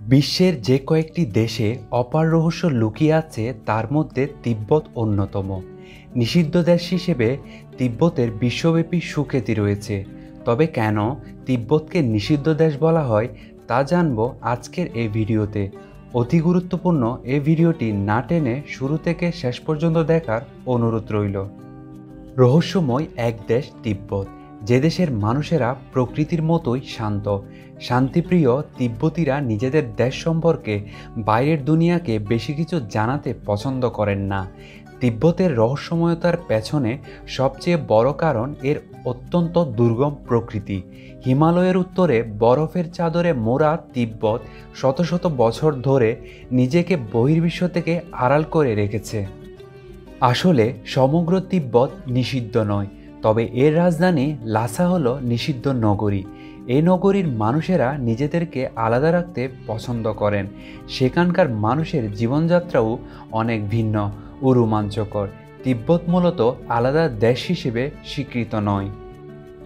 বিশ্বের যে কয়েকটি দেশে অপার রহস্য লুকিয়ে আছে, তার মধ্যে তিব্বত অন্যতম। নিষিদ্ধ দেশ হিসেবে তিব্বতের বিশ্বব্যাপী সুখ্যাতি রয়েছে। তবে কেন তিব্বতকে নিষিদ্ধ দেশ বলা হয়, তা জানব আজকের এই ভিডিওতে। অতি গুরুত্বপূর্ণ এই ভিডিওটি না টেনে শুরু থেকে শেষ পর্যন্ত দেখার অনুরোধ রইল। রহস্যময় এক দেশ তিব্বত। যে দেশের মানুষেরা প্রকৃতির মতোই শান্ত, শান্তিপ্রিয় তিব্বতীরা নিজেদের দেশ সম্পর্কে বাইরের দুনিয়াকে বেশি কিছু জানাতে পছন্দ করেন না। তিব্বতের রহস্যময়তার পেছনে সবচেয়ে বড় কারণ এর অত্যন্ত দুর্গম প্রকৃতি। হিমালয়ের উত্তরে বরফের চাদরে মোড়া তিব্বত শত শত বছর ধরে নিজেকে বহির্বিশ্ব থেকে আড়াল করে রেখেছে। আসলে সমগ্র তিব্বত নিষিদ্ধ নয় তবে এর রাজধানী লাসা হল নিষিদ্ধ নগরী। এই নগরীর মানুষেরা নিজেদেরকে আলাদা রাখতে পছন্দ করেন। সেখানকার মানুষের জীবনযাত্রাও অনেক ভিন্ন ও রোমাঞ্চকর। তিব্বত মূলত আলাদা দেশ হিসেবে স্বীকৃত নয়।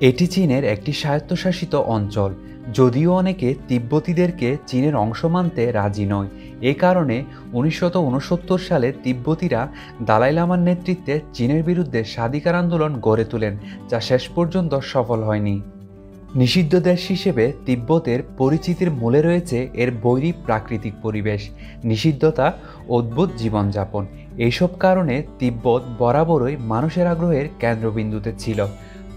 এটি চীনের একটি স্বায়ত্তশাসিত অঞ্চল, যদিও অনেকে তিব্বতীদেরকে চীনের অংশ মানতে রাজি নয়। এ কারণে উনিশশো উনসত্তর সালে তিব্বতীরা দালাই লামার নেতৃত্বে চীনের বিরুদ্ধে স্বাধিকার আন্দোলন গড়ে তোলেন, যা শেষ পর্যন্ত সফল হয়নি। নিষিদ্ধ দেশ হিসেবে তিব্বতের পরিচিতির মূলে রয়েছে এর বৈরী প্রাকৃতিক পরিবেশ, নিষিদ্ধতা, অদ্ভুত জীবনযাপন। এইসব কারণে তিব্বত বরাবরই মানুষের আগ্রহের কেন্দ্রবিন্দুতে ছিল।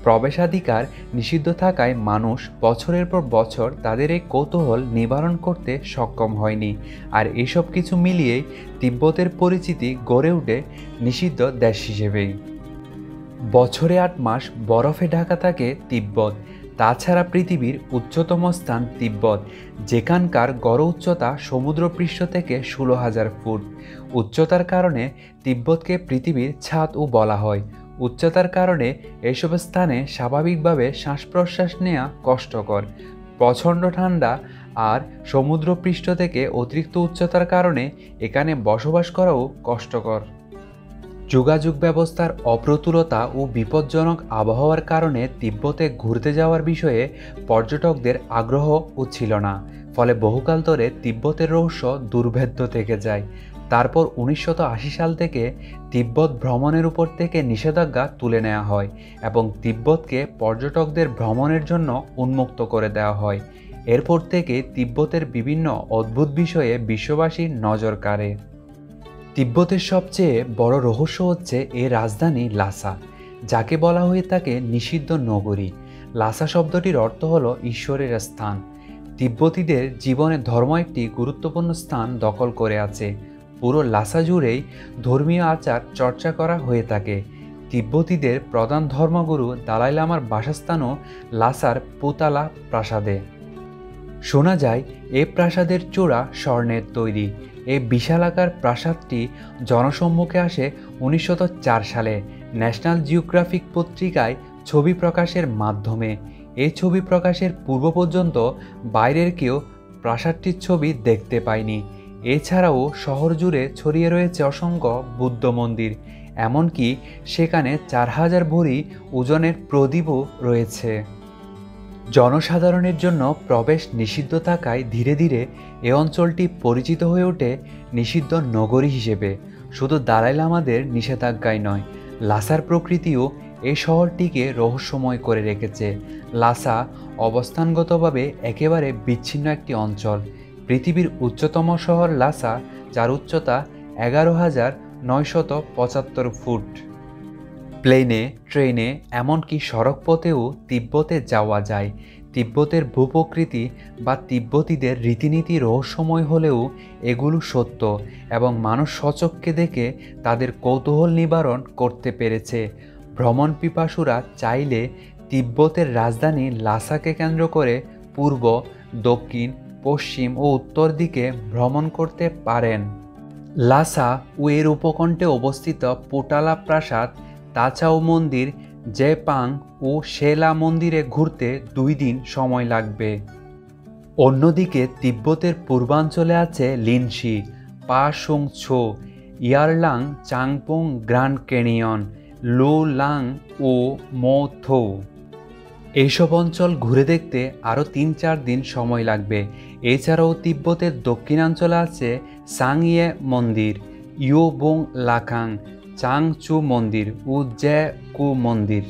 প্রবেশাধিকার নিষিদ্ধ থাকায় মানুষ বছরের পর বছর তাদের এই কৌতূহল নিবারণ করতে সক্ষম হয়নি। আর এসব কিছু মিলিয়েই তিব্বতের পরিচিতি গড়ে ওঠে নিষিদ্ধ দেশ হিসেবেই। বছরে আট মাস বরফে ঢাকা থাকে তিব্বত। তাছাড়া পৃথিবীর উচ্চতম স্থান তিব্বত, যেখানকার গড় উচ্চতা সমুদ্রপৃষ্ঠ থেকে ষোলো হাজার ফুট। উচ্চতার কারণে তিব্বতকে পৃথিবীর ছাদও বলা হয়। উচ্চতার কারণে এসব স্থানে স্বাভাবিকভাবে শ্বাস প্রশ্বাস নেওয়া কষ্টকর। প্রচণ্ড ঠান্ডা আর সমুদ্রপৃষ্ঠ থেকে অতিরিক্ত উচ্চতার কারণে এখানে বসবাস করাও কষ্টকর। যোগাযোগ ব্যবস্থার অপ্রতুলতা ও বিপজ্জনক আবহাওয়ার কারণে তিব্বতে ঘুরতে যাওয়ার বিষয়ে পর্যটকদের আগ্রহও ছিল না। ফলে বহুকাল ধরে তিব্বতের রহস্য দুর্ভেদ্য থেকে যায়। তারপর উনিশশো আশি সাল থেকে তিব্বত ভ্রমণের উপর থেকে নিষেধাজ্ঞা তুলে নেওয়া হয় এবং তিব্বতকে পর্যটকদের ভ্রমণের জন্য উন্মুক্ত করে দেওয়া হয়। এরপর থেকে তিব্বতের বিভিন্ন অদ্ভুত বিষয়ে বিশ্ববাসীর নজর কাড়ে। তিব্বতের সবচেয়ে বড় রহস্য হচ্ছে এর রাজধানী লাসা, যাকে বলা হয়ে থাকে নিষিদ্ধ নগরী। লাসা শব্দটির অর্থ হল ঈশ্বরের স্থান। তিব্বতীদের জীবনে ধর্ম একটি গুরুত্বপূর্ণ স্থান দখল করে আছে। পুরো লাসা জুড়েই ধর্মীয় আচার চর্চা করা হয়ে থাকে। তিব্বতীদের প্রধান ধর্মগুরু দালাই লামার বাসস্থানও লাসার পুতালা প্রাসাদে। শোনা যায়, এ প্রাসাদের চূড়া স্বর্ণের তৈরি। এই বিশালাকার প্রাসাদটি জনসম্মুখে আসে উনিশশো চার সালে। ন্যাশনাল জিওগ্রাফিক পত্রিকায় ছবি প্রকাশের মাধ্যমে। এই ছবি প্রকাশের পূর্ব পর্যন্ত বাইরের কেউ প্রাসাদটির ছবি দেখতে পায়নি। এছাড়াও শহর জুড়ে ছড়িয়ে রয়েছে অসংখ্য বুদ্ধ মন্দির, এমনকি সেখানে চার হাজার ভরি ওজনের প্রদীপও রয়েছে। জনসাধারণের জন্য প্রবেশ নিষিদ্ধ থাকায় ধীরে ধীরে এ অঞ্চলটি পরিচিত হয়ে ওঠে নিষিদ্ধ নগরী হিসেবে। শুধু দালাই লামাদের নিষেধাজ্ঞায় নয়, লাসার প্রকৃতিও এই শহরটিকে রহস্যময় করে রেখেছে। লাসা অবস্থানগতভাবে একেবারে বিচ্ছিন্ন একটি অঞ্চল। পৃথিবীর উচ্চতম শহর লাসা, যার উচ্চতা এগারো হাজার নয়শত পঁচাত্তর ফুট। প্লেনে, ট্রেনে, এমনকি সড়ক পথেও তিব্বতে যাওয়া যায়। তিব্বতের ভূপ্রকৃতি বা তিব্বতীদের রীতিনীতি রহস্যময় হলেও এগুলো সত্য এবং মানুষ সচককে দেখে তাদের কৌতূহল নিবারণ করতে পেরেছে। ভ্রমণ পিপাসুরা চাইলে তিব্বতের রাজধানী লাসাকে কেন্দ্র করে পূর্ব, দক্ষিণ পশ্চিম ও উত্তর দিকে ভ্রমণ করতে পারেন। লাসা ও এর উপকণ্ঠে অবস্থিত পোটালা প্রাসাদ তাচাও মন্দির, জেপাং ও শেলা মন্দিরে ঘুরতে দুই দিন সময় লাগবে। অন্যদিকে তিব্বতের পূর্বাঞ্চলে আছে লিনশি, পা সুং ছো, ইয়ারলাং চাংপং গ্র্যান্ড ক্যানিয়ন, লো লাং ও মো থো। এইসব অঞ্চল ঘুরে দেখতে আরও তিন চার দিন সময় লাগবে। এছাড়াও তিব্বতের দক্ষিণাঞ্চলে আছে সাংইয়ে মন্দির, ইয়োবোং লাকাং চাংচু মন্দির ও কু মন্দির।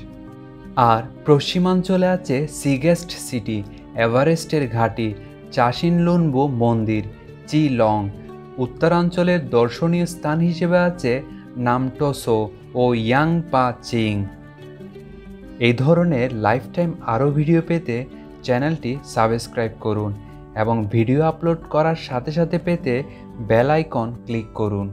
আর পশ্চিমাঞ্চলে আছে সিগেস্ট সিটি, এভারেস্টের ঘাঁটি, চাসিনলুনবু মন্দির চি লং উত্তরাঞ্চলের দর্শনীয় স্থান হিসেবে আছে নামটোসো ও ইয়াং পা চিং এই ধরনের লাইফ টাইম আরও ভিডিও পেতে চ্যানেলটি সাবস্ক্রাইব করুন এবং ভিডিও আপলোড করার সাথে সাথে পেতে বেল আইকন ক্লিক করুন।